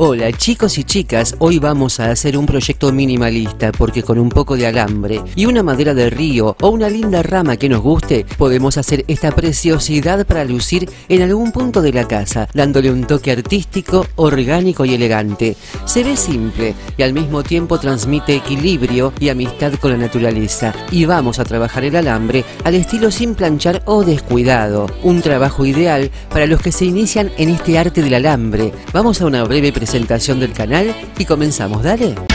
Hola chicos y chicas, hoy vamos a hacer un proyecto minimalista porque con un poco de alambre y una madera de río o una linda rama que nos guste, podemos hacer esta preciosidad para lucir en algún punto de la casa, dándole un toque artístico, orgánico y elegante. Se ve simple y al mismo tiempo transmite equilibrio y amistad con la naturaleza. Y vamos a trabajar el alambre al estilo sin planchar o descuidado. Un trabajo ideal para los que se inician en este arte del alambre. Vamos a una breve presentación presentación del canal y comenzamos, dale.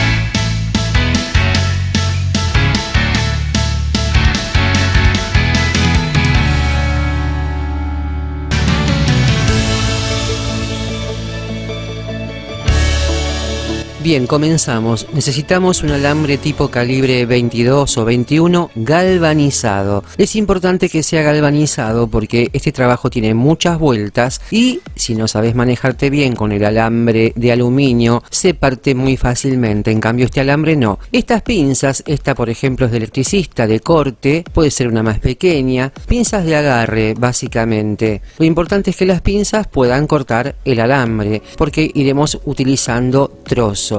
Bien, comenzamos. Necesitamos un alambre tipo calibre 22 o 21 galvanizado. Es importante que sea galvanizado porque este trabajo tiene muchas vueltas y si no sabes manejarte bien con el alambre de aluminio se parte muy fácilmente. En cambio este alambre no. Estas pinzas, esta por ejemplo es de electricista de corte, puede ser una más pequeña. Pinzas de agarre básicamente. Lo importante es que las pinzas puedan cortar el alambre porque iremos utilizando trozos.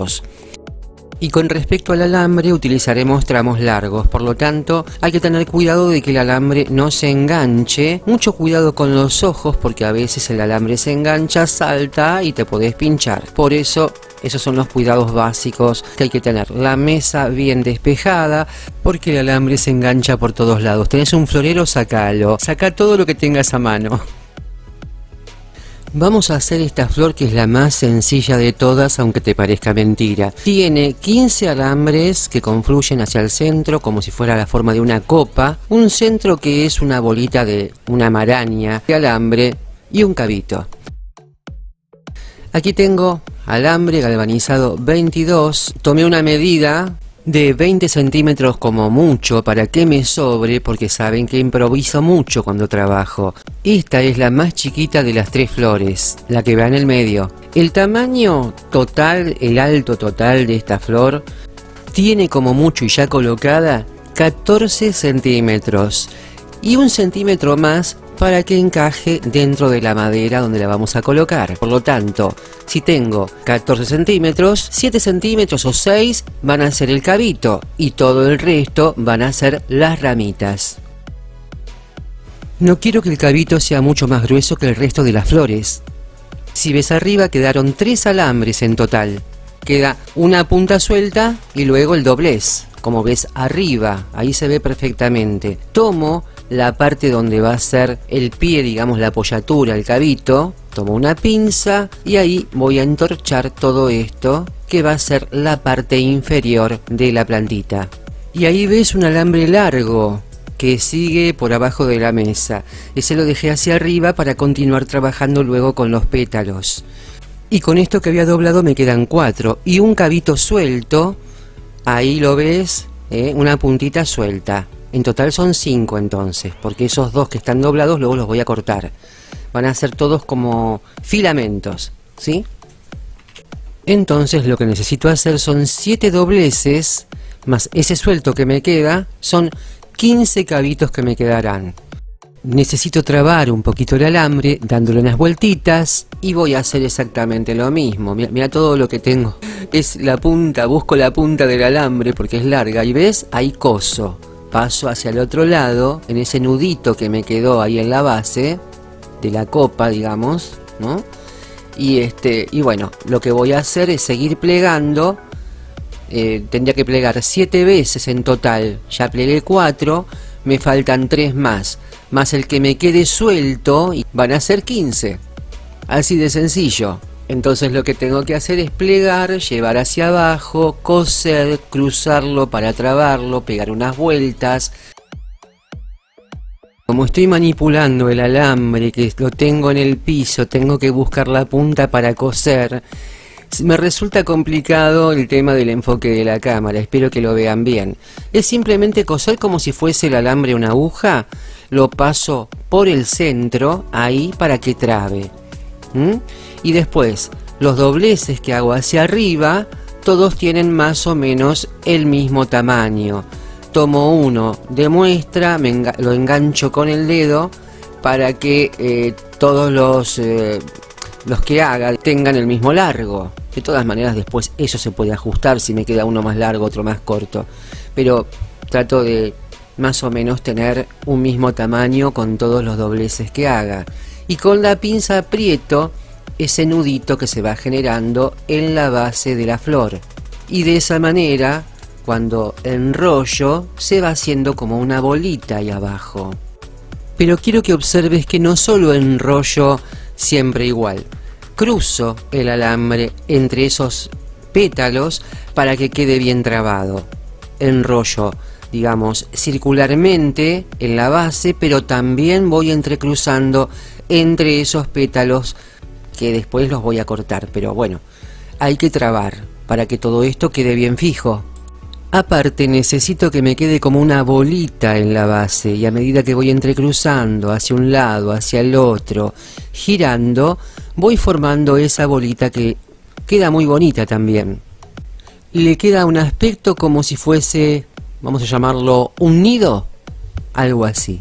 Y con respecto al alambre utilizaremos tramos largos, por lo tanto hay que tener cuidado de que el alambre no se enganche, mucho cuidado con los ojos porque a veces el alambre se engancha, salta y te podés pinchar. Por eso esos son los cuidados básicos que hay que tener. La mesa bien despejada porque el alambre se engancha por todos lados. Tenés un florero, sacalo. Saca todo lo que tengas a mano. Vamos a hacer esta flor que es la más sencilla de todas, aunque te parezca mentira. Tiene 15 alambres que confluyen hacia el centro como si fuera la forma de una copa, un centro que es una bolita de una maraña de alambre y un cabito. Aquí tengo alambre galvanizado 22, tomé una medida de 20 centímetros como mucho para que me sobre porque saben que improviso mucho cuando trabajo. Esta es la más chiquita de las tres flores, la que va en el medio. El tamaño total, el alto total de esta flor tiene como mucho y ya colocada 14 centímetros y un centímetro más para que encaje dentro de la madera donde la vamos a colocar. Por lo tanto, si tengo 14 centímetros, 7 centímetros o 6 van a ser el cabito y todo el resto van a ser las ramitas. No quiero que el cabito sea mucho más grueso que el resto de las flores. Si ves arriba quedaron 3 alambres en total. Queda una punta suelta y luego el doblez. Como ves arriba, ahí se ve perfectamente. Tomo la parte donde va a ser el pie, digamos la apoyatura, el cabito, tomo una pinza y ahí voy a entorchar todo esto que va a ser la parte inferior de la plantita. Y ahí ves un alambre largo que sigue por abajo de la mesa. Ese lo dejé hacia arriba para continuar trabajando luego con los pétalos. Y con esto que había doblado me quedan cuatro. Y un cabito suelto, ahí lo ves, ¿eh? una puntita suelta. En total son 5 entonces, porque esos dos que están doblados luego los voy a cortar. Van a ser todos como filamentos, ¿sí? Entonces lo que necesito hacer son 7 dobleces, más ese suelto que me queda, son 15 cabitos que me quedarán. Necesito trabar un poquito el alambre dándole unas vueltitas y voy a hacer exactamente lo mismo. Mira, todo lo que tengo. Es la punta, busco la punta del alambre porque es larga y ves, hay coso paso hacia el otro lado, en ese nudito que me quedó ahí en la base de la copa, digamos, ¿no? Y este, y bueno, lo que voy a hacer es seguir plegando. Eh, tendría que plegar 7 veces en total. Ya plegué 4, me faltan 3 más. Más el que me quede suelto, y van a ser 15. Así de sencillo. Entonces lo que tengo que hacer es plegar, llevar hacia abajo, coser, cruzarlo para trabarlo, pegar unas vueltas. Como estoy manipulando el alambre que lo tengo en el piso, tengo que buscar la punta para coser. Me resulta complicado el tema del enfoque de la cámara, espero que lo vean bien. Es simplemente coser como si fuese el alambre una aguja, lo paso por el centro, ahí para que trabe. Y después, los dobleces que hago hacia arriba, todos tienen más o menos el mismo tamaño. Tomo uno de muestra, lo engancho con el dedo para que eh, todos los, eh, los que haga tengan el mismo largo. De todas maneras después eso se puede ajustar si me queda uno más largo, otro más corto. Pero trato de más o menos tener un mismo tamaño con todos los dobleces que haga. Y con la pinza aprieto ese nudito que se va generando en la base de la flor. Y de esa manera, cuando enrollo, se va haciendo como una bolita ahí abajo. Pero quiero que observes que no solo enrollo siempre igual, cruzo el alambre entre esos pétalos para que quede bien trabado. Enrollo, digamos, circularmente en la base, pero también voy entrecruzando entre esos pétalos que después los voy a cortar, pero bueno, hay que trabar para que todo esto quede bien fijo. Aparte necesito que me quede como una bolita en la base y a medida que voy entrecruzando hacia un lado, hacia el otro, girando, voy formando esa bolita que queda muy bonita también. Le queda un aspecto como si fuese, vamos a llamarlo, un nido, algo así.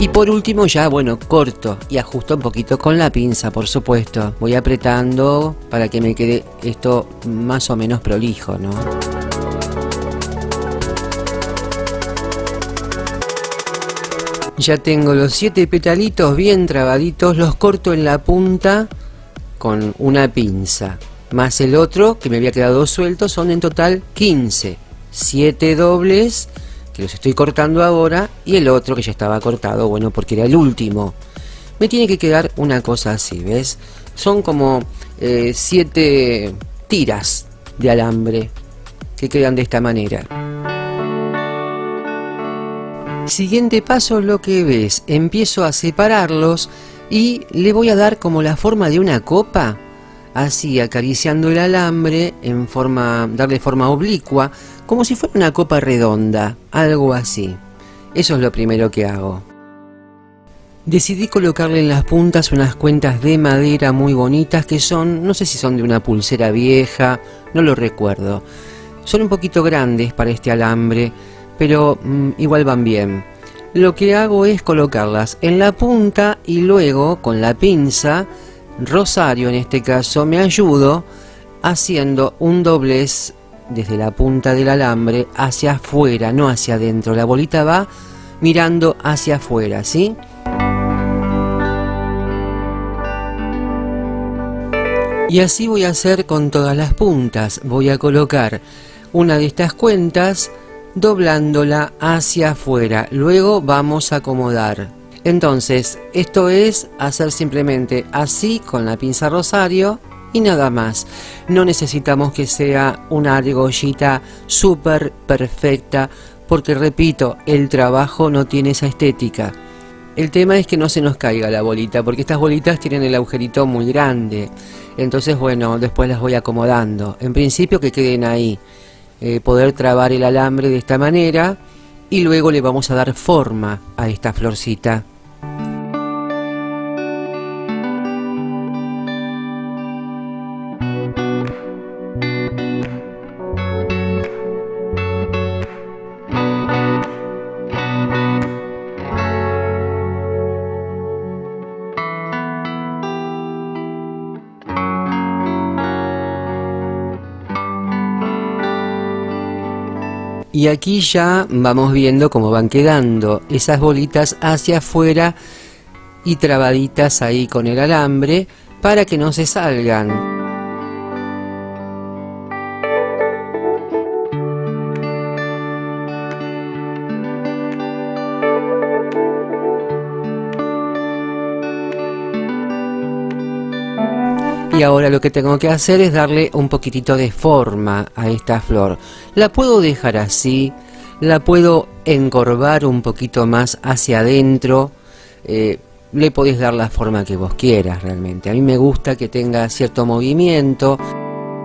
Y por último ya, bueno, corto y ajusto un poquito con la pinza, por supuesto. Voy apretando para que me quede esto más o menos prolijo, ¿no? Ya tengo los siete petalitos bien trabaditos, los corto en la punta con una pinza. Más el otro, que me había quedado suelto, son en total 15. 7 dobles los estoy cortando ahora y el otro que ya estaba cortado, bueno, porque era el último. Me tiene que quedar una cosa así, ¿ves? Son como eh, siete tiras de alambre que quedan de esta manera. Siguiente paso, lo que ves, empiezo a separarlos y le voy a dar como la forma de una copa, así acariciando el alambre en forma, darle forma oblicua, como si fuera una copa redonda, algo así. Eso es lo primero que hago. Decidí colocarle en las puntas unas cuentas de madera muy bonitas que son, no sé si son de una pulsera vieja, no lo recuerdo. Son un poquito grandes para este alambre, pero mm, igual van bien. Lo que hago es colocarlas en la punta y luego con la pinza, Rosario en este caso, me ayudo haciendo un doblez desde la punta del alambre hacia afuera, no hacia adentro. La bolita va mirando hacia afuera, ¿sí? Y así voy a hacer con todas las puntas. Voy a colocar una de estas cuentas doblándola hacia afuera. Luego vamos a acomodar. Entonces, esto es hacer simplemente así con la pinza rosario y nada más. No necesitamos que sea una argollita súper perfecta porque repito, el trabajo no tiene esa estética. El tema es que no se nos caiga la bolita porque estas bolitas tienen el agujerito muy grande. Entonces bueno, después las voy acomodando. En principio que queden ahí. Eh, poder trabar el alambre de esta manera y luego le vamos a dar forma a esta florcita. Y aquí ya vamos viendo cómo van quedando esas bolitas hacia afuera y trabaditas ahí con el alambre para que no se salgan. Y ahora lo que tengo que hacer es darle un poquitito de forma a esta flor. La puedo dejar así, la puedo encorvar un poquito más hacia adentro. Eh, le podéis dar la forma que vos quieras realmente. A mí me gusta que tenga cierto movimiento,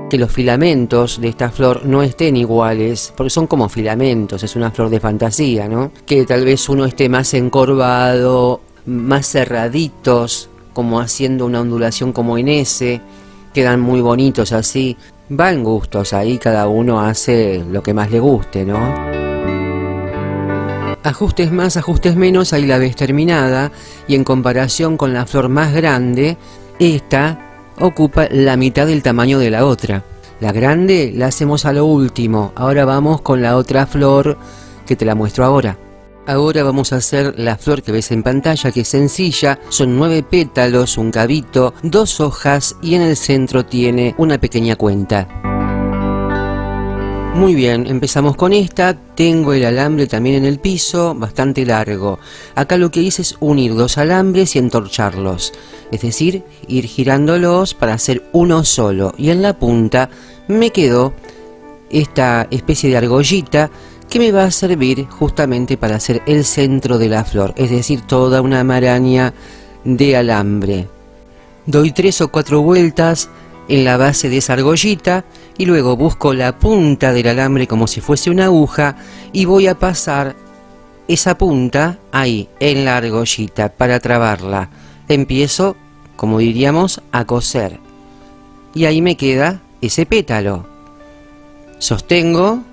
que los filamentos de esta flor no estén iguales, porque son como filamentos, es una flor de fantasía, ¿no? Que tal vez uno esté más encorvado, más cerraditos, como haciendo una ondulación como en ese, quedan muy bonitos así. Va en gustos, ahí cada uno hace lo que más le guste, ¿no? Ajustes más, ajustes menos, ahí la ves terminada y en comparación con la flor más grande, esta ocupa la mitad del tamaño de la otra. La grande la hacemos a lo último, ahora vamos con la otra flor que te la muestro ahora. Ahora vamos a hacer la flor que ves en pantalla, que es sencilla, son nueve pétalos, un cabito, dos hojas y en el centro tiene una pequeña cuenta. Muy bien, empezamos con esta, tengo el alambre también en el piso, bastante largo. Acá lo que hice es unir dos alambres y entorcharlos, es decir, ir girándolos para hacer uno solo. Y en la punta me quedó esta especie de argollita que me va a servir justamente para hacer el centro de la flor, es decir, toda una maraña de alambre. Doy tres o cuatro vueltas en la base de esa argollita y luego busco la punta del alambre como si fuese una aguja y voy a pasar esa punta ahí en la argollita para trabarla. Empiezo, como diríamos, a coser. Y ahí me queda ese pétalo. Sostengo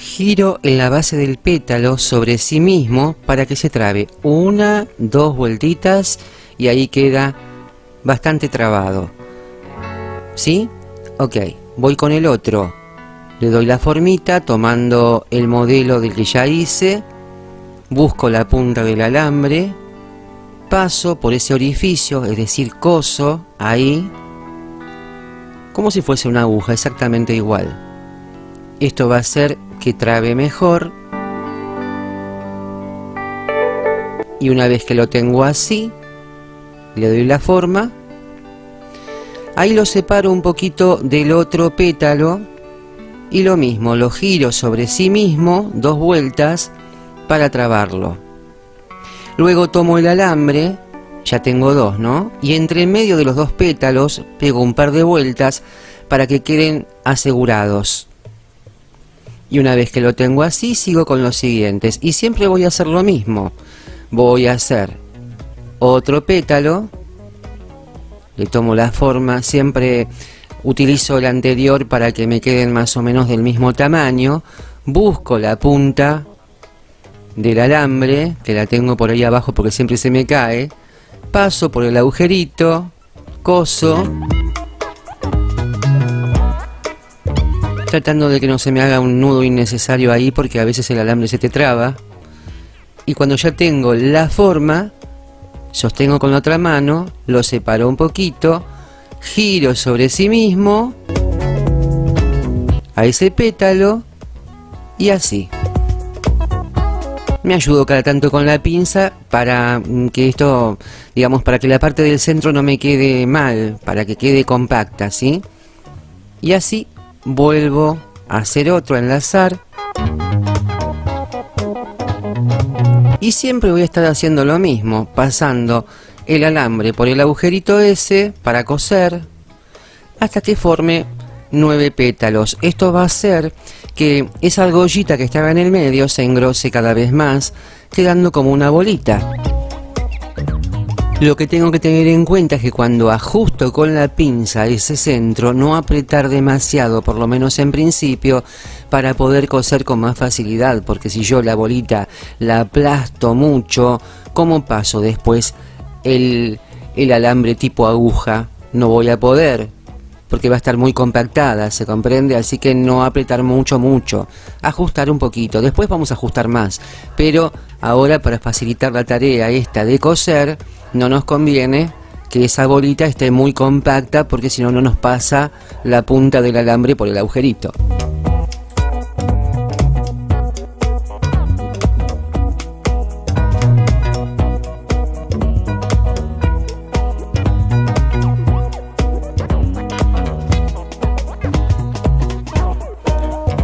Giro en la base del pétalo sobre sí mismo para que se trabe una, dos vueltitas y ahí queda bastante trabado. ¿Sí? Ok, voy con el otro. Le doy la formita tomando el modelo del que ya hice. Busco la punta del alambre. Paso por ese orificio, es decir, coso ahí. Como si fuese una aguja, exactamente igual. Esto va a ser que trabe mejor. Y una vez que lo tengo así, le doy la forma. Ahí lo separo un poquito del otro pétalo y lo mismo, lo giro sobre sí mismo dos vueltas para trabarlo. Luego tomo el alambre, ya tengo dos, ¿no? Y entre medio de los dos pétalos pego un par de vueltas para que queden asegurados. Y una vez que lo tengo así, sigo con los siguientes. Y siempre voy a hacer lo mismo. Voy a hacer otro pétalo. Le tomo la forma. Siempre utilizo el anterior para que me queden más o menos del mismo tamaño. Busco la punta del alambre, que la tengo por ahí abajo porque siempre se me cae. Paso por el agujerito, coso tratando de que no se me haga un nudo innecesario ahí porque a veces el alambre se te traba. Y cuando ya tengo la forma, sostengo con la otra mano, lo separo un poquito, giro sobre sí mismo a ese pétalo y así. Me ayudo cada tanto con la pinza para mm, que esto, digamos, para que la parte del centro no me quede mal, para que quede compacta, ¿sí? Y así vuelvo a hacer otro enlazar. Y siempre voy a estar haciendo lo mismo pasando el alambre por el agujerito ese para coser hasta que forme nueve pétalos. Esto va a hacer que esa argollita que estaba en el medio se engrose cada vez más quedando como una bolita lo que tengo que tener en cuenta es que cuando ajusto con la pinza ese centro, no apretar demasiado, por lo menos en principio, para poder coser con más facilidad, porque si yo la bolita la aplasto mucho, ¿cómo paso después el, el alambre tipo aguja? No voy a poder. Porque va a estar muy compactada, se comprende, así que no apretar mucho, mucho, ajustar un poquito, después vamos a ajustar más, pero ahora para facilitar la tarea esta de coser, no nos conviene que esa bolita esté muy compacta porque si no no nos pasa la punta del alambre por el agujerito.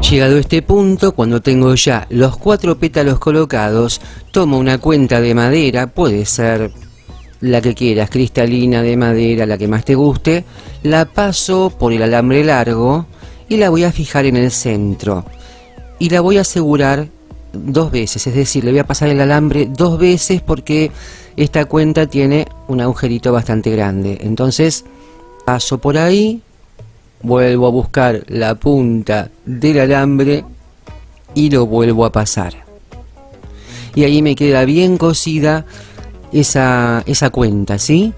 Llegado a este punto, cuando tengo ya los cuatro pétalos colocados, tomo una cuenta de madera, puede ser la que quieras, cristalina, de madera, la que más te guste, la paso por el alambre largo y la voy a fijar en el centro. Y la voy a asegurar dos veces, es decir, le voy a pasar el alambre dos veces porque esta cuenta tiene un agujerito bastante grande. Entonces, paso por ahí, vuelvo a buscar la punta del alambre y lo vuelvo a pasar. Y ahí me queda bien cosida esa, esa cuenta, ¿sí?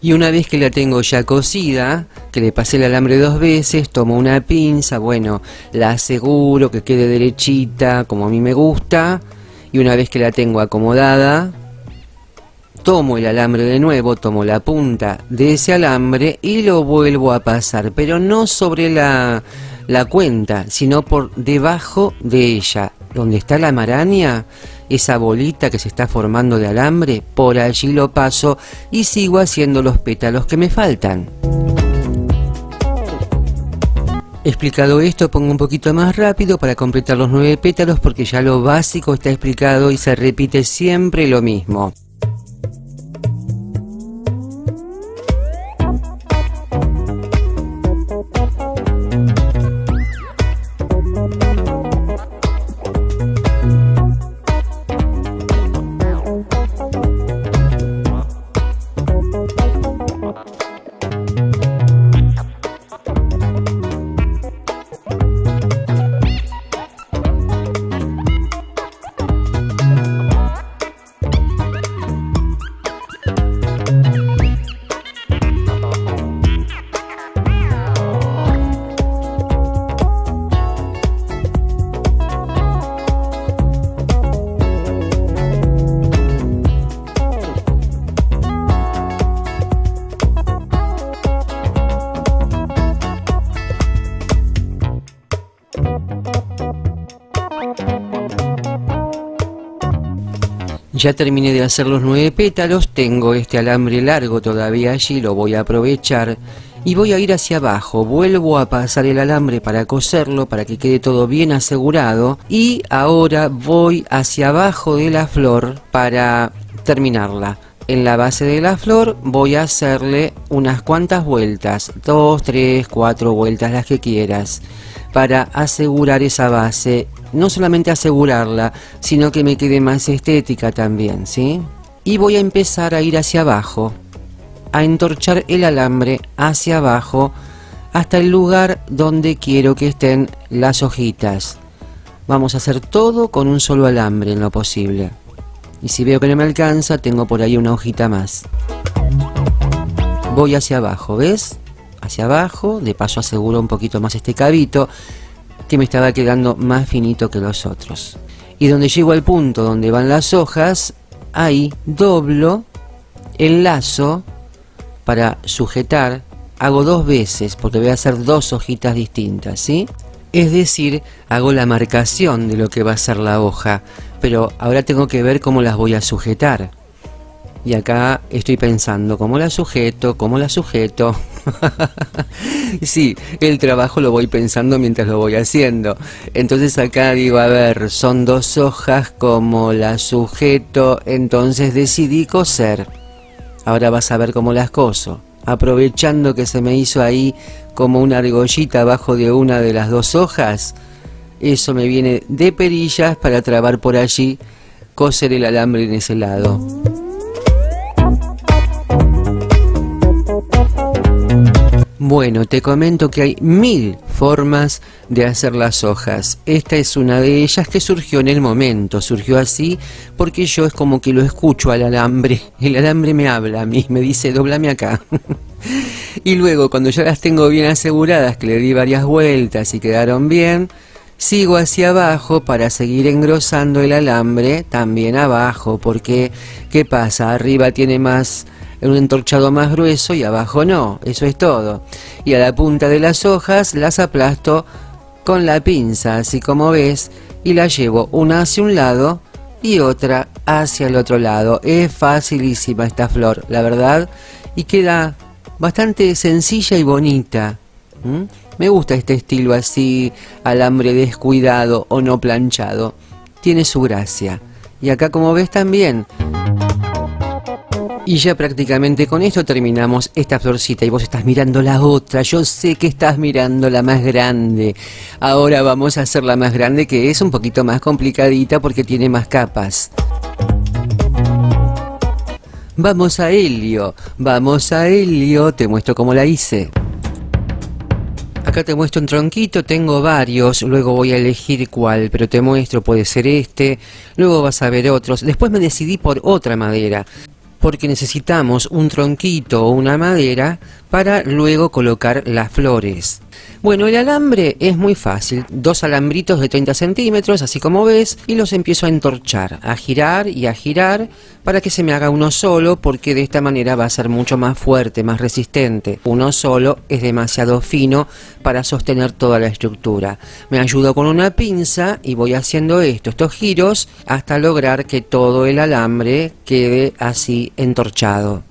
Y una vez que la tengo ya cosida, que le pasé el alambre dos veces, tomo una pinza, bueno, la aseguro que quede derechita como a mí me gusta. Y una vez que la tengo acomodada, tomo el alambre de nuevo, tomo la punta de ese alambre y lo vuelvo a pasar, pero no sobre la, la cuenta, sino por debajo de ella, donde está la maraña, esa bolita que se está formando de alambre, por allí lo paso y sigo haciendo los pétalos que me faltan. Explicado esto, pongo un poquito más rápido para completar los nueve pétalos porque ya lo básico está explicado y se repite siempre lo mismo. Ya terminé de hacer los nueve pétalos, tengo este alambre largo todavía allí, lo voy a aprovechar y voy a ir hacia abajo, vuelvo a pasar el alambre para coserlo, para que quede todo bien asegurado y ahora voy hacia abajo de la flor para terminarla. En la base de la flor voy a hacerle unas cuantas vueltas, dos, tres, cuatro vueltas, las que quieras, para asegurar esa base no solamente asegurarla, sino que me quede más estética también, ¿sí? Y voy a empezar a ir hacia abajo, a entorchar el alambre hacia abajo hasta el lugar donde quiero que estén las hojitas. Vamos a hacer todo con un solo alambre en lo posible. Y si veo que no me alcanza, tengo por ahí una hojita más. Voy hacia abajo, ¿ves? Hacia abajo, de paso aseguro un poquito más este cabito que me estaba quedando más finito que los otros. Y donde llego al punto donde van las hojas, ahí doblo el lazo para sujetar. Hago dos veces porque voy a hacer dos hojitas distintas, ¿sí? Es decir, hago la marcación de lo que va a ser la hoja, pero ahora tengo que ver cómo las voy a sujetar. Y acá estoy pensando, ¿cómo la sujeto? ¿Cómo la sujeto? sí, el trabajo lo voy pensando mientras lo voy haciendo. Entonces acá digo, a ver, son dos hojas, como la sujeto? Entonces decidí coser. Ahora vas a ver cómo las coso. Aprovechando que se me hizo ahí como una argollita abajo de una de las dos hojas, eso me viene de perillas para trabar por allí, coser el alambre en ese lado. Bueno, te comento que hay mil formas de hacer las hojas. Esta es una de ellas que surgió en el momento. Surgió así porque yo es como que lo escucho al alambre. El alambre me habla a mí, me dice, doblame acá. y luego cuando ya las tengo bien aseguradas, que le di varias vueltas y quedaron bien, sigo hacia abajo para seguir engrosando el alambre también abajo, porque ¿qué pasa? Arriba tiene más un entorchado más grueso y abajo no, eso es todo. Y a la punta de las hojas las aplasto con la pinza, así como ves, y la llevo una hacia un lado y otra hacia el otro lado. Es facilísima esta flor, la verdad, y queda bastante sencilla y bonita. Me gusta este estilo así, alambre descuidado o no planchado. Tiene su gracia. Y acá como ves también y ya prácticamente con esto terminamos esta florcita y vos estás mirando la otra. Yo sé que estás mirando la más grande. Ahora vamos a hacer la más grande que es un poquito más complicadita porque tiene más capas. Vamos a Helio, vamos a Helio, te muestro cómo la hice. Acá te muestro un tronquito, tengo varios, luego voy a elegir cuál, pero te muestro, puede ser este, luego vas a ver otros. Después me decidí por otra madera porque necesitamos un tronquito o una madera para luego colocar las flores. Bueno, el alambre es muy fácil, dos alambritos de 30 centímetros, así como ves, y los empiezo a entorchar, a girar y a girar para que se me haga uno solo, porque de esta manera va a ser mucho más fuerte, más resistente. Uno solo es demasiado fino para sostener toda la estructura. Me ayudo con una pinza y voy haciendo esto, estos giros, hasta lograr que todo el alambre quede así entorchado.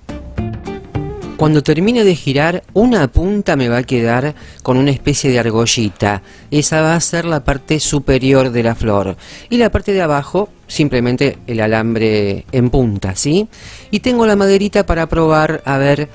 Cuando termine de girar, una punta me va a quedar con una especie de argollita. Esa va a ser la parte superior de la flor. Y la parte de abajo, simplemente el alambre en punta, ¿sí? Y tengo la maderita para probar a ver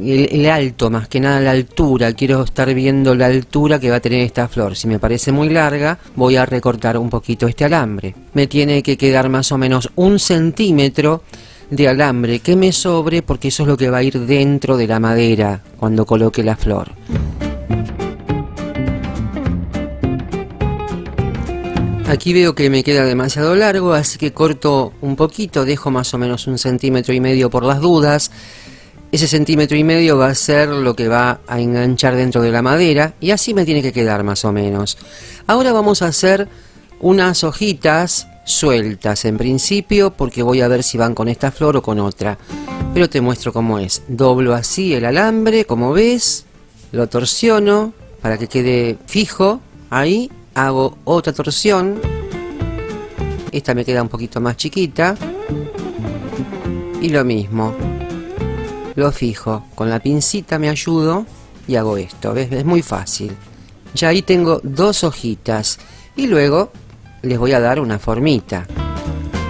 el, el, alto, más que nada la altura. Quiero estar viendo la altura que va a tener esta flor. Si me parece muy larga, voy a recortar un poquito este alambre. Me tiene que quedar más o menos un centímetro de alambre que me sobre porque eso es lo que va a ir dentro de la madera cuando coloque la flor. Aquí veo que me queda demasiado largo, así que corto un poquito, dejo más o menos un centímetro y medio por las dudas. Ese centímetro y medio va a ser lo que va a enganchar dentro de la madera y así me tiene que quedar más o menos. Ahora vamos a hacer unas hojitas sueltas en principio porque voy a ver si van con esta flor o con otra. Pero te muestro cómo es. Doblo así el alambre, como ves, lo torsiono para que quede fijo. Ahí hago otra torsión. Esta me queda un poquito más chiquita. Y lo mismo. Lo fijo. Con la pincita me ayudo y hago esto. ¿Ves? Es muy fácil. Ya ahí tengo dos hojitas. Y luego les voy a dar una formita.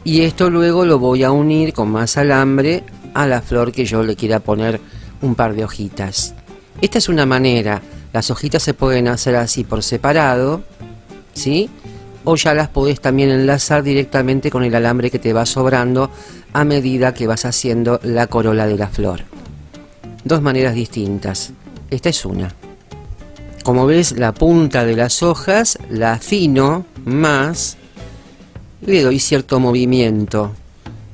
Y esto luego lo voy a unir con más alambre a la flor que yo le quiera poner un par de hojitas. Esta es una manera. Las hojitas se pueden hacer así por separado, ¿sí? O ya las podés también enlazar directamente con el alambre que te va sobrando a medida que vas haciendo la corola de la flor. Dos maneras distintas. Esta es una. Como ves, la punta de las hojas la afino más le doy cierto movimiento.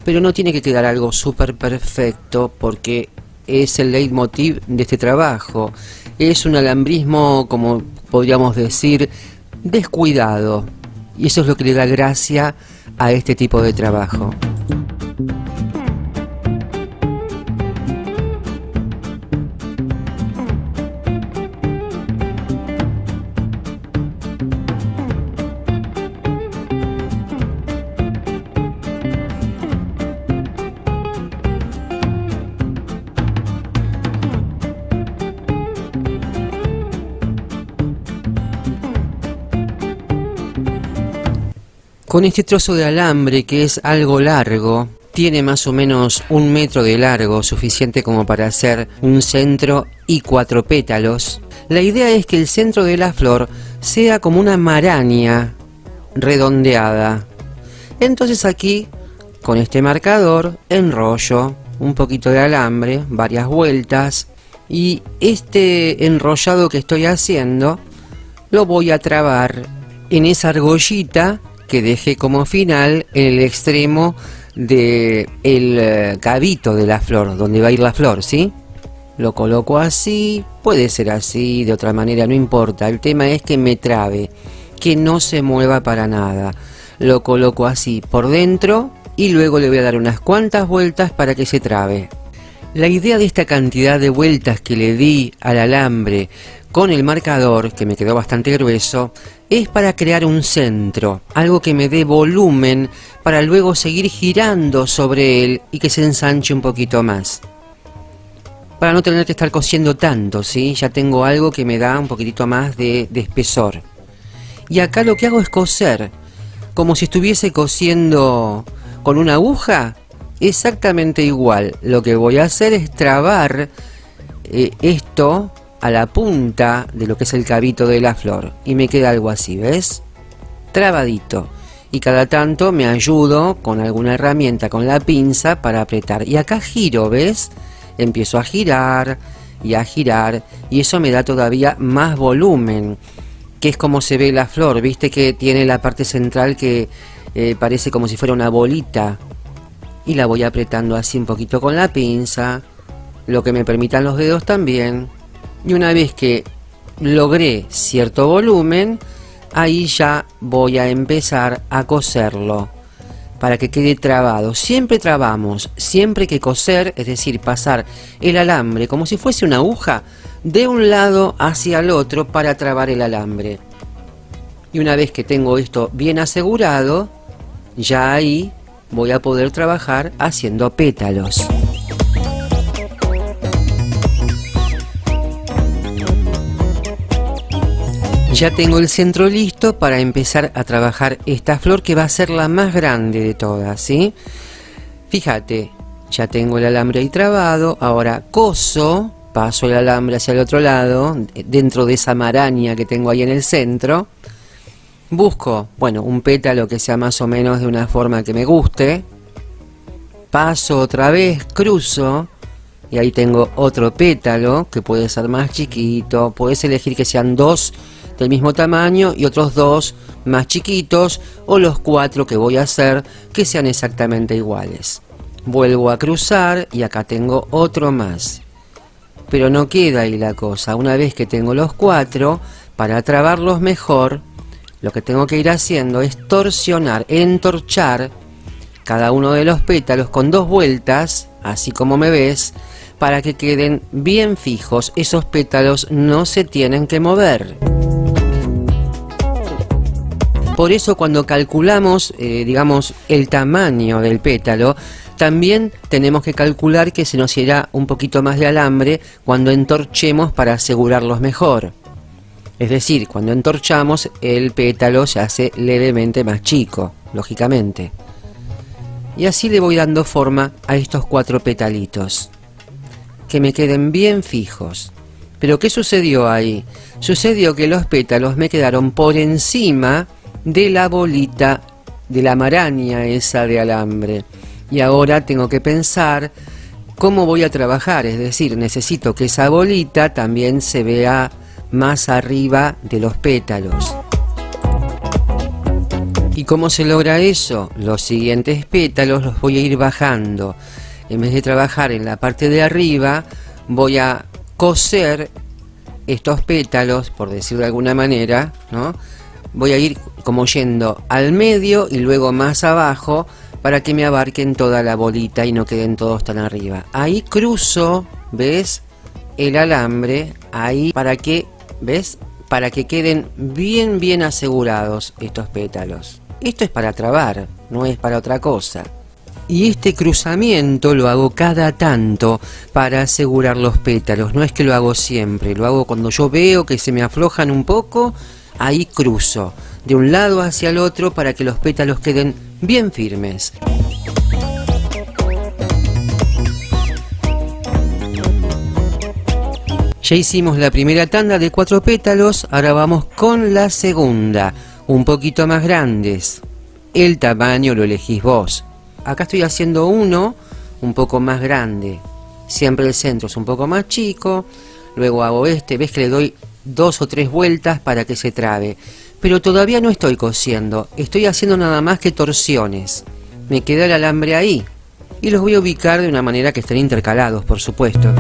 Pero no tiene que quedar algo súper perfecto porque es el leitmotiv de este trabajo. Es un alambrismo, como podríamos decir, descuidado. Y eso es lo que le da gracia a este tipo de trabajo. Con este trozo de alambre que es algo largo, tiene más o menos un metro de largo, suficiente como para hacer un centro y cuatro pétalos. La idea es que el centro de la flor sea como una maraña redondeada. Entonces aquí, con este marcador, enrollo un poquito de alambre, varias vueltas, y este enrollado que estoy haciendo lo voy a trabar en esa argollita que deje como final el extremo de el eh, cabito de la flor, donde va a ir la flor, ¿sí? lo coloco así, puede ser así, de otra manera, no importa. El tema es que me trabe, que no se mueva para nada. Lo coloco así por dentro y luego le voy a dar unas cuantas vueltas para que se trabe. La idea de esta cantidad de vueltas que le di al alambre con el marcador, que me quedó bastante grueso, es para crear un centro, algo que me dé volumen para luego seguir girando sobre él y que se ensanche un poquito más. Para no tener que estar cosiendo tanto, ¿sí? Ya tengo algo que me da un poquitito más de, de espesor. Y acá lo que hago es coser, como si estuviese cosiendo con una aguja, exactamente igual. Lo que voy a hacer es trabar eh, esto a la punta de lo que es el cabito de la flor. Y me queda algo así, ¿ves? Trabadito. Y cada tanto me ayudo con alguna herramienta, con la pinza, para apretar. Y acá giro, ¿ves? Empiezo a girar y a girar. Y eso me da todavía más volumen. Que es como se ve la flor. Viste que tiene la parte central que eh, parece como si fuera una bolita y la voy apretando así un poquito con la pinza, lo que me permitan los dedos también. Y una vez que logré cierto volumen, ahí ya voy a empezar a coserlo para que quede trabado. Siempre trabamos, siempre que coser, es decir, pasar el alambre como si fuese una aguja de un lado hacia el otro para trabar el alambre. Y una vez que tengo esto bien asegurado, ya ahí voy a poder trabajar haciendo pétalos. Ya tengo el centro listo para empezar a trabajar esta flor que va a ser la más grande de todas, ¿sí? Fíjate, ya tengo el alambre ahí trabado, ahora coso, paso el alambre hacia el otro lado, dentro de esa maraña que tengo ahí en el centro, Busco, bueno, un pétalo que sea más o menos de una forma que me guste. Paso otra vez, cruzo y ahí tengo otro pétalo que puede ser más chiquito. Puedes elegir que sean dos del mismo tamaño y otros dos más chiquitos o los cuatro que voy a hacer que sean exactamente iguales. Vuelvo a cruzar y acá tengo otro más. Pero no queda ahí la cosa. Una vez que tengo los cuatro, para trabarlos mejor, lo que tengo que ir haciendo es torsionar, entorchar cada uno de los pétalos con dos vueltas, así como me ves, para que queden bien fijos. Esos pétalos no se tienen que mover. Por eso cuando calculamos, eh, digamos, el tamaño del pétalo, también tenemos que calcular que se nos irá un poquito más de alambre cuando entorchemos para asegurarlos mejor. Es decir, cuando entorchamos el pétalo se hace levemente más chico, lógicamente. Y así le voy dando forma a estos cuatro petalitos. Que me queden bien fijos. Pero ¿qué sucedió ahí? Sucedió que los pétalos me quedaron por encima de la bolita, de la maraña esa de alambre. Y ahora tengo que pensar cómo voy a trabajar. Es decir, necesito que esa bolita también se vea más arriba de los pétalos. ¿Y cómo se logra eso? Los siguientes pétalos los voy a ir bajando. En vez de trabajar en la parte de arriba, voy a coser estos pétalos, por decirlo de alguna manera, ¿no? Voy a ir como yendo al medio y luego más abajo para que me abarquen toda la bolita y no queden todos tan arriba. Ahí cruzo, ¿ves? El alambre ahí para que ¿Ves? Para que queden bien, bien asegurados estos pétalos. Esto es para trabar, no es para otra cosa. Y este cruzamiento lo hago cada tanto para asegurar los pétalos. No es que lo hago siempre, lo hago cuando yo veo que se me aflojan un poco, ahí cruzo de un lado hacia el otro para que los pétalos queden bien firmes. Ya hicimos la primera tanda de cuatro pétalos, ahora vamos con la segunda, un poquito más grandes. El tamaño lo elegís vos. Acá estoy haciendo uno un poco más grande. Siempre el centro es un poco más chico. Luego hago este, ves que le doy dos o tres vueltas para que se trabe. Pero todavía no estoy cosiendo, estoy haciendo nada más que torsiones. Me queda el alambre ahí. Y los voy a ubicar de una manera que estén intercalados, por supuesto.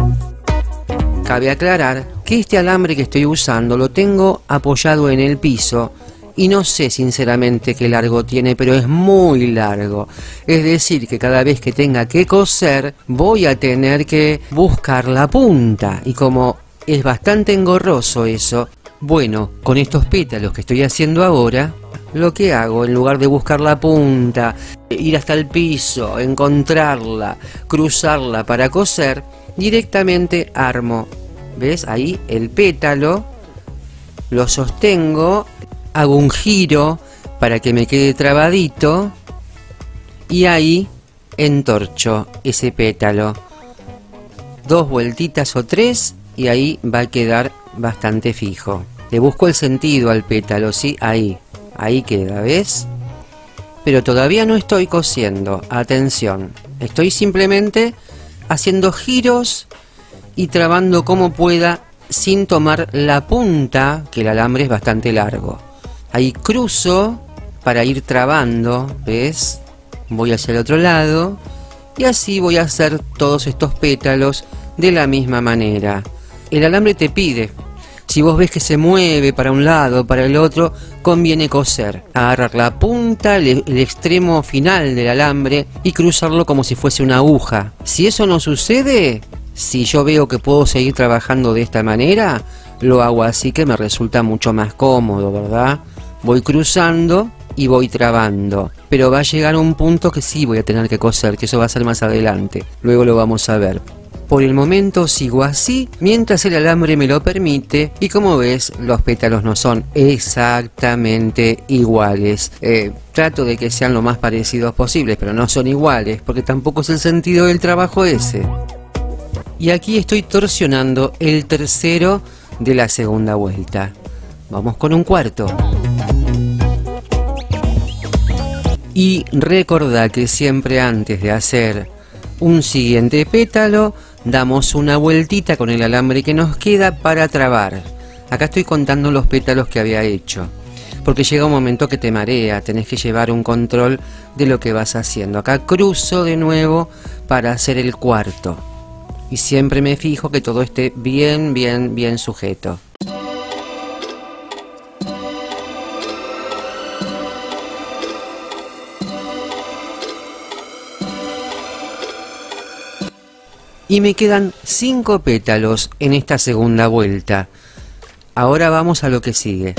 Cabe aclarar que este alambre que estoy usando lo tengo apoyado en el piso y no sé sinceramente qué largo tiene, pero es muy largo. Es decir, que cada vez que tenga que coser voy a tener que buscar la punta y como es bastante engorroso eso, bueno, con estos pétalos que estoy haciendo ahora, lo que hago en lugar de buscar la punta, ir hasta el piso, encontrarla, cruzarla para coser, directamente armo. ¿Ves? Ahí el pétalo, lo sostengo, hago un giro para que me quede trabadito y ahí entorcho ese pétalo. Dos vueltitas o tres y ahí va a quedar bastante fijo. Le busco el sentido al pétalo, ¿sí? Ahí, ahí queda, ¿ves? Pero todavía no estoy cosiendo, atención. Estoy simplemente haciendo giros y trabando como pueda sin tomar la punta, que el alambre es bastante largo. Ahí cruzo para ir trabando, ¿ves? Voy hacia el otro lado y así voy a hacer todos estos pétalos de la misma manera. El alambre te pide, si vos ves que se mueve para un lado, para el otro, conviene coser, agarrar la punta, el, el, extremo final del alambre y cruzarlo como si fuese una aguja. Si eso no sucede, si yo veo que puedo seguir trabajando de esta manera, lo hago así que me resulta mucho más cómodo, ¿verdad? Voy cruzando y voy trabando. Pero va a llegar un punto que sí voy a tener que coser, que eso va a ser más adelante. Luego lo vamos a ver. Por el momento sigo así mientras el alambre me lo permite y como ves los pétalos no son exactamente iguales. Eh, trato de que sean lo más parecidos posibles pero no son iguales porque tampoco es el sentido del trabajo ese. Y aquí estoy torsionando el tercero de la segunda vuelta. Vamos con un cuarto. Y recordá que siempre antes de hacer un siguiente pétalo damos una vueltita con el alambre que nos queda para trabar. Acá estoy contando los pétalos que había hecho. Porque llega un momento que te marea, tenés que llevar un control de lo que vas haciendo. Acá cruzo de nuevo para hacer el cuarto. Y siempre me fijo que todo esté bien, bien, bien sujeto. Y me quedan 5 pétalos en esta segunda vuelta. Ahora vamos a lo que sigue.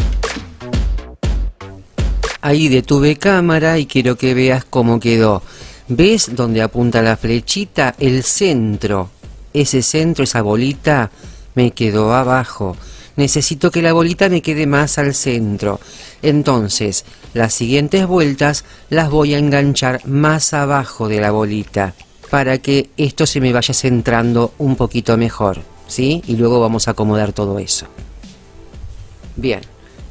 Ahí detuve cámara y quiero que veas cómo quedó. ¿Ves donde apunta la flechita? El centro. Ese centro, esa bolita, me quedó abajo. Necesito que la bolita me quede más al centro. Entonces, las siguientes vueltas las voy a enganchar más abajo de la bolita para que esto se me vaya centrando un poquito mejor, ¿sí? Y luego vamos a acomodar todo eso. Bien,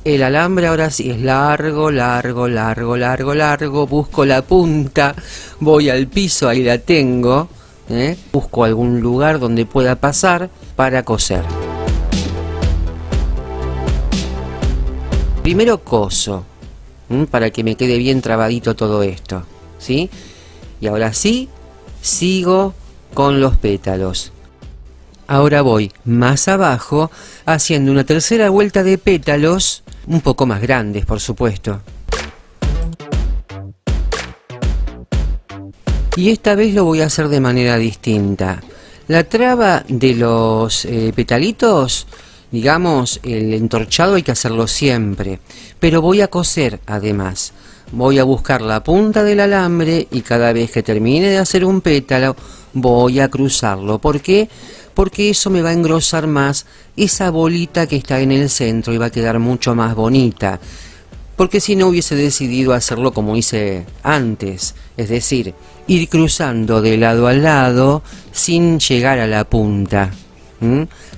el alambre ahora sí es largo, largo, largo, largo, largo. Busco la punta, voy al piso, ahí la tengo. ¿eh? Busco algún lugar donde pueda pasar para coser. Primero coso, para que me quede bien trabadito todo esto, ¿sí? Y ahora sí, sigo con los pétalos. Ahora voy más abajo haciendo una tercera vuelta de pétalos, un poco más grandes por supuesto. Y esta vez lo voy a hacer de manera distinta. La traba de los eh, petalitos, digamos, el entorchado hay que hacerlo siempre, pero voy a coser además voy a buscar la punta del alambre y cada vez que termine de hacer un pétalo voy a cruzarlo. ¿Por qué? Porque eso me va a engrosar más esa bolita que está en el centro y va a quedar mucho más bonita. Porque si no hubiese decidido hacerlo como hice antes, es decir, ir cruzando de lado a lado sin llegar a la punta,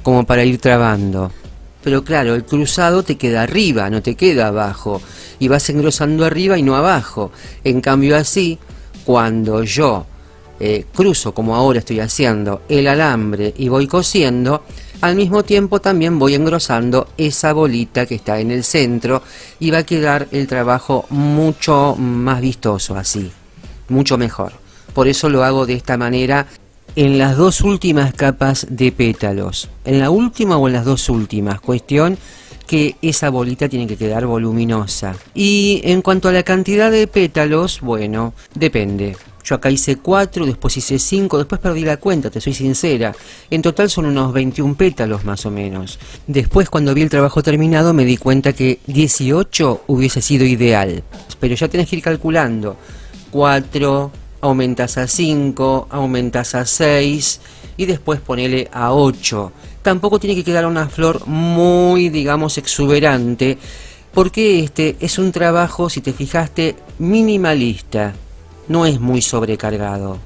como para ir trabando. Pero claro, el cruzado te queda arriba, no te queda abajo. Y vas engrosando arriba y no abajo. En cambio así, cuando yo eh, cruzo, como ahora estoy haciendo, el alambre y voy cosiendo, al mismo tiempo también voy engrosando esa bolita que está en el centro y va a quedar el trabajo mucho más vistoso así, mucho mejor. Por eso lo hago de esta manera en las dos últimas capas de pétalos. En la última o en las dos últimas. Cuestión que esa bolita tiene que quedar voluminosa. Y en cuanto a la cantidad de pétalos, bueno, depende. Yo acá hice 4, después hice 5, después perdí la cuenta, te soy sincera. En total son unos 21 pétalos más o menos. Después cuando vi el trabajo terminado me di cuenta que 18 hubiese sido ideal. Pero ya tenés que ir calculando. 4, aumentas a 5, aumentas a 6 y después ponele a 8. Tampoco tiene que quedar una flor muy, digamos, exuberante, porque este es un trabajo, si te fijaste, minimalista no es muy sobrecargado.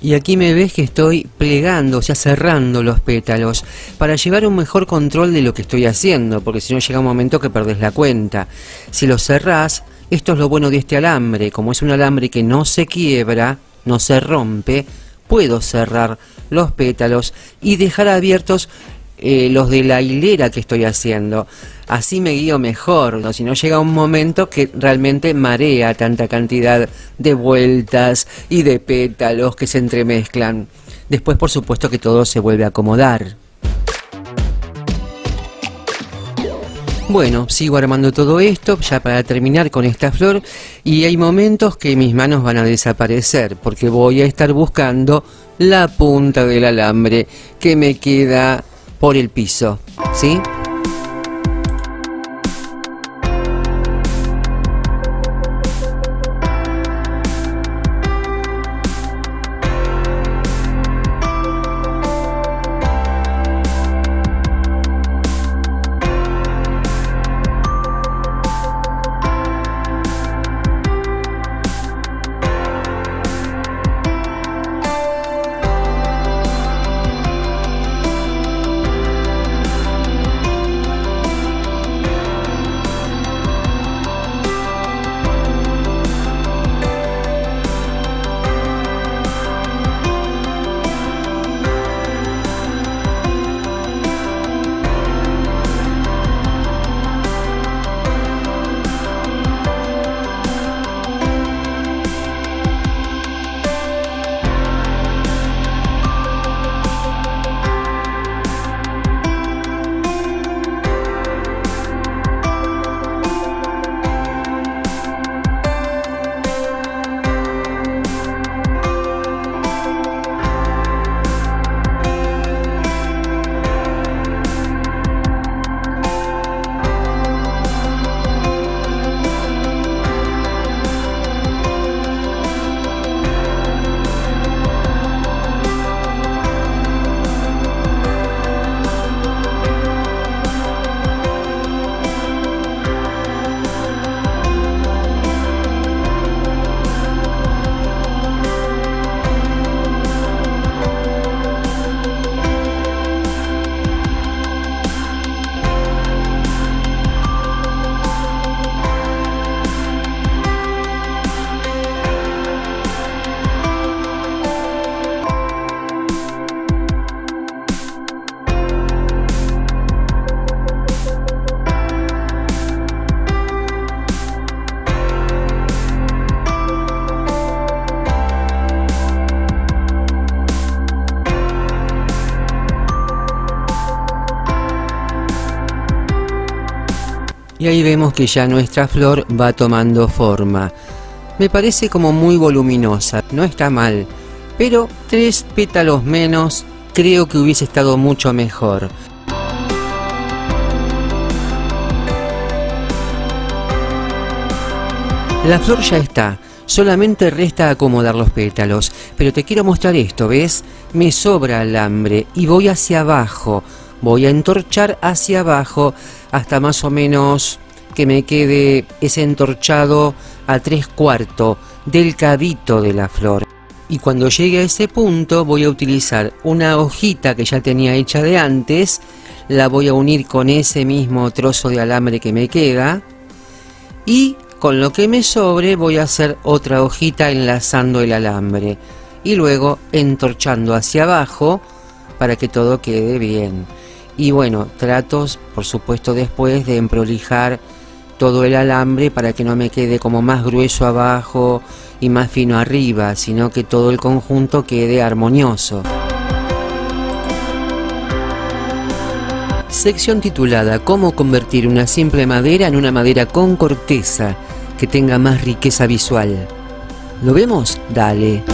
Y aquí me ves que estoy plegando, o sea, cerrando los pétalos para llevar un mejor control de lo que estoy haciendo, porque si no llega un momento que perdés la cuenta. Si lo cerrás, esto es lo bueno de este alambre, como es un alambre que no se quiebra, no se rompe, puedo cerrar los pétalos y dejar abiertos eh, los de la hilera que estoy haciendo. Así me guío mejor, si no llega un momento que realmente marea tanta cantidad de vueltas y de pétalos que se entremezclan. Después, por supuesto, que todo se vuelve a acomodar. Bueno, sigo armando todo esto ya para terminar con esta flor y hay momentos que mis manos van a desaparecer porque voy a estar buscando la punta del alambre que me queda por el piso, ¿sí? Y ahí vemos que ya nuestra flor va tomando forma. Me parece como muy voluminosa, no está mal, pero tres pétalos menos creo que hubiese estado mucho mejor. La flor ya está, solamente resta acomodar los pétalos, pero te quiero mostrar esto, ¿ves? Me sobra alambre y voy hacia abajo, voy a entorchar hacia abajo hasta más o menos que me quede ese entorchado a tres cuartos del cadito de la flor. Y cuando llegue a ese punto voy a utilizar una hojita que ya tenía hecha de antes, la voy a unir con ese mismo trozo de alambre que me queda y con lo que me sobre voy a hacer otra hojita enlazando el alambre y luego entorchando hacia abajo para que todo quede bien. Y bueno, tratos, por supuesto, después de emprolijar todo el alambre para que no me quede como más grueso abajo y más fino arriba, sino que todo el conjunto quede armonioso. Sección titulada Cómo convertir una simple madera en una madera con corteza que tenga más riqueza visual. ¿Lo vemos? Dale.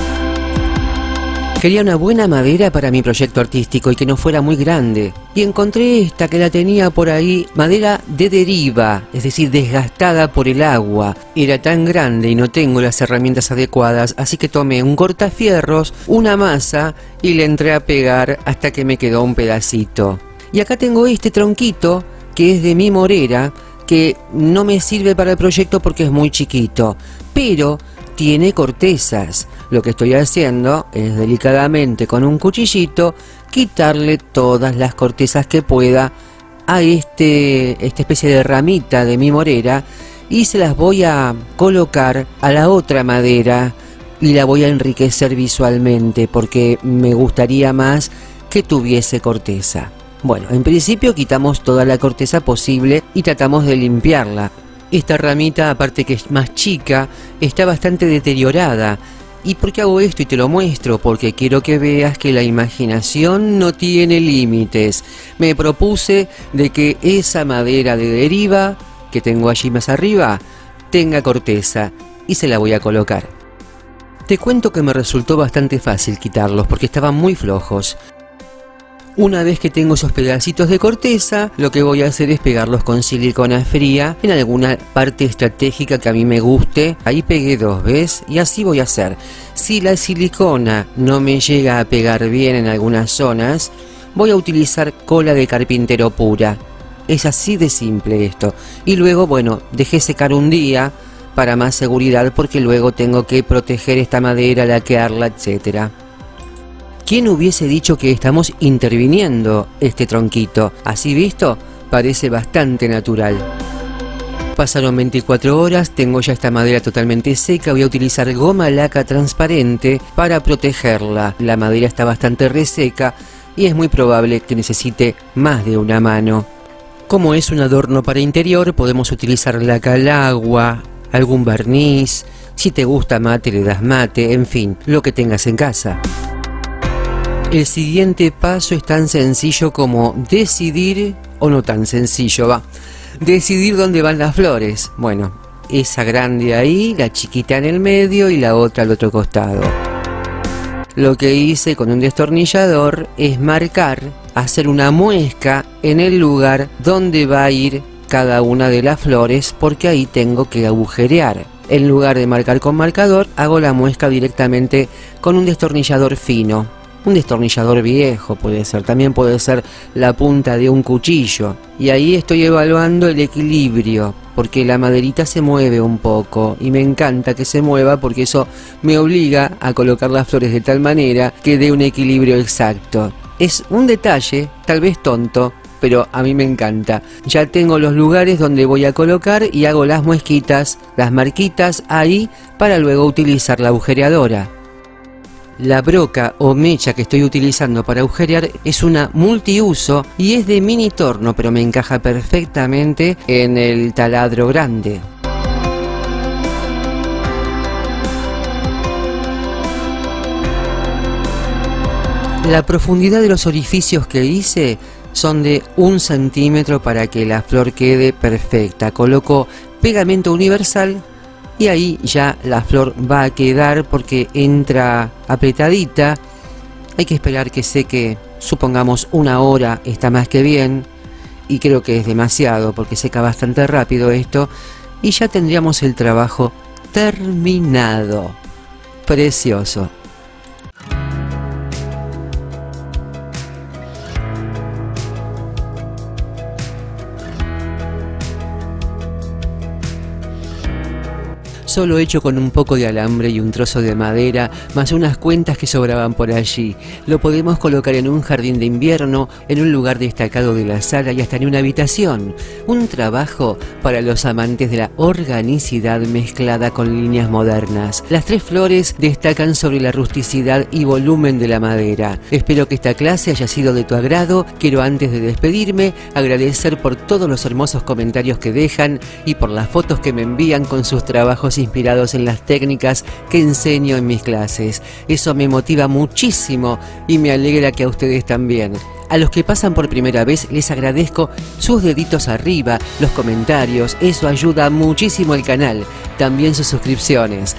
Quería una buena madera para mi proyecto artístico y que no fuera muy grande. Y encontré esta que la tenía por ahí, madera de deriva, es decir, desgastada por el agua. Era tan grande y no tengo las herramientas adecuadas, así que tomé un cortafierros, una masa y le entré a pegar hasta que me quedó un pedacito. Y acá tengo este tronquito que es de mi morera, que no me sirve para el proyecto porque es muy chiquito, pero tiene cortezas. Lo que estoy haciendo es delicadamente con un cuchillito quitarle todas las cortezas que pueda a este, esta especie de ramita de mi morera y se las voy a colocar a la otra madera y la voy a enriquecer visualmente porque me gustaría más que tuviese corteza. Bueno, en principio quitamos toda la corteza posible y tratamos de limpiarla. Esta ramita, aparte que es más chica, está bastante deteriorada ¿Y por qué hago esto y te lo muestro? Porque quiero que veas que la imaginación no tiene límites. Me propuse de que esa madera de deriva que tengo allí más arriba tenga corteza y se la voy a colocar. Te cuento que me resultó bastante fácil quitarlos porque estaban muy flojos. Una vez que tengo esos pedacitos de corteza, lo que voy a hacer es pegarlos con silicona fría en alguna parte estratégica que a mí me guste. Ahí pegué dos, ¿ves? Y así voy a hacer. Si la silicona no me llega a pegar bien en algunas zonas, voy a utilizar cola de carpintero pura. Es así de simple esto. Y luego, bueno, dejé secar un día para más seguridad porque luego tengo que proteger esta madera, laquearla, etcétera. ¿Quién hubiese dicho que estamos interviniendo este tronquito? Así visto, parece bastante natural. Pasaron 24 horas, tengo ya esta madera totalmente seca, voy a utilizar goma laca transparente para protegerla. La madera está bastante reseca y es muy probable que necesite más de una mano. Como es un adorno para interior, podemos utilizar laca al agua, algún barniz, si te gusta mate le das mate, en fin, lo que tengas en casa. El siguiente paso es tan sencillo como decidir, o no tan sencillo, va, decidir dónde van las flores. Bueno, esa grande ahí, la chiquita en el medio y la otra al otro costado. Lo que hice con un destornillador es marcar, hacer una muesca en el lugar donde va a ir cada una de las flores porque ahí tengo que agujerear. En lugar de marcar con marcador, hago la muesca directamente con un destornillador fino un destornillador viejo puede ser, también puede ser la punta de un cuchillo. Y ahí estoy evaluando el equilibrio, porque la maderita se mueve un poco y me encanta que se mueva porque eso me obliga a colocar las flores de tal manera que dé un equilibrio exacto. Es un detalle, tal vez tonto, pero a mí me encanta. Ya tengo los lugares donde voy a colocar y hago las muesquitas, las marquitas ahí para luego utilizar la agujereadora. La broca o mecha que estoy utilizando para agujerear es una multiuso y es de mini torno, pero me encaja perfectamente en el taladro grande. La profundidad de los orificios que hice son de un centímetro para que la flor quede perfecta. Coloco pegamento universal y ahí ya la flor va a quedar porque entra apretadita. Hay que esperar que seque, supongamos una hora está más que bien y creo que es demasiado porque seca bastante rápido esto y ya tendríamos el trabajo terminado. Precioso. Solo hecho con un poco de alambre y un trozo de madera, más unas cuentas que sobraban por allí. Lo podemos colocar en un jardín de invierno, en un lugar destacado de la sala y hasta en una habitación. Un trabajo para los amantes de la organicidad mezclada con líneas modernas. Las tres flores destacan sobre la rusticidad y volumen de la madera. Espero que esta clase haya sido de tu agrado. Quiero antes de despedirme agradecer por todos los hermosos comentarios que dejan y por las fotos que me envían con sus trabajos y inspirados en las técnicas que enseño en mis clases. Eso me motiva muchísimo y me alegra que a ustedes también. A los que pasan por primera vez les agradezco sus deditos arriba, los comentarios, eso ayuda muchísimo al canal, también sus suscripciones.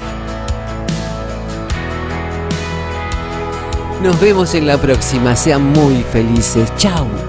Nos vemos en la próxima, sean muy felices, chao.